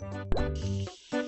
you